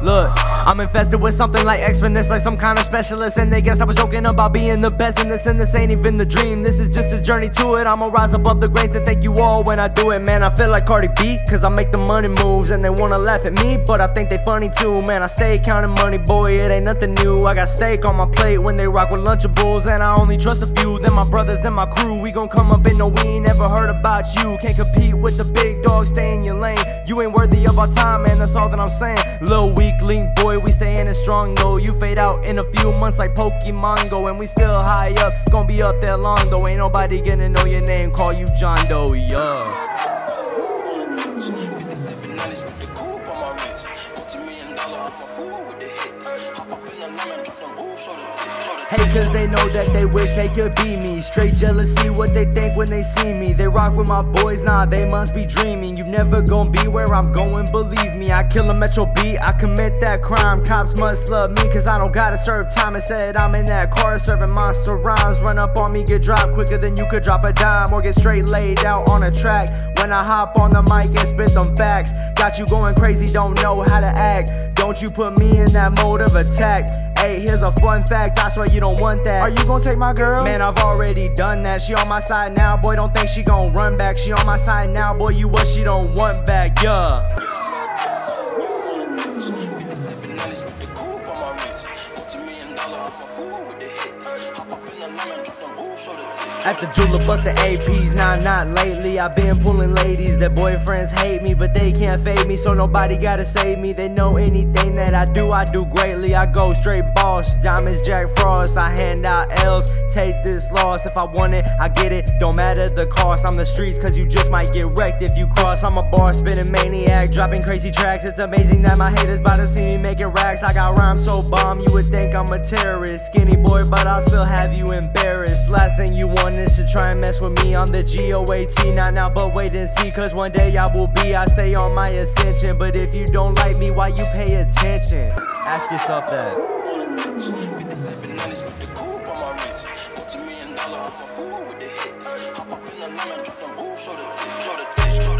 Look, I'm infested with something like exponents, like some kind of specialist. And they guess I was joking about being the best in this, and this ain't even the dream. This is just a journey to it. I'ma rise above the grains and thank you all when I do it. Man, I feel like Cardi B, cause I make the money moves. And they wanna laugh at me, but I think they funny too. Man, I stay counting money, boy, it ain't nothing new. I got steak on my plate when they rock with Lunchables. And I only trust a few, then my brothers, then my crew. We gon' come up in no, we ain't never heard about you. Can't compete with the big dogs, stay in your lane. You ain't worthy of our time, man, that's all that I'm saying. Little weakling, boy, we stayin' strong though. You fade out in a few months like Pokemon Go, and we still high up. Gonna be up there long though. Ain't nobody gonna know your name, call you John Doe, yeah. Hey, cause they know that they wish they could be me. Straight jealousy, what they think when they see me. They rock with my boys, nah, they must be dreaming. You never gonna be where I'm going, believe me. I kill a Metro beat, I commit that crime. Cops must love me, cause I don't gotta serve time. Instead, I'm in that car serving monster rhymes. Run up on me, get dropped quicker than you could drop a dime. Or get straight laid out on a track. When I hop on the mic and spit them facts. Got you going crazy, don't know how to act. Don't you put me in that mode of attack. Hey, here's a fun fact, I swear you don't want that. Are you gonna take my girl? Man, I've already done that. She on my side now, boy. Don't think she gon' run back. She on my side now, boy. You what she don't want back, yeah. At the jeweler bustin' APs, nah, not lately. i been pulling ladies that boyfriends hate me, but they can't fade me, so nobody gotta save me. They know anything that I do, I do greatly. I go straight boss, diamonds Jack Frost. I hand out L's, take this loss. If I want it, I get it, don't matter the cost. I'm the streets, cause you just might get wrecked if you cross. I'm a bar spinning maniac, dropping crazy tracks. It's amazing that my haters bout to see me making racks. I got rhymes so bomb, you would think I'm a terrorist. Skinny boy, but I'll still have you embarrassed. Last thing you want is to try and mess with me. I'm the G-O-A-T, not now, but wait and see. Cause one day I will be, I stay on my ascension. But if you don't like me, why you pay attention? Ask yourself that. The show the tits, show the tits,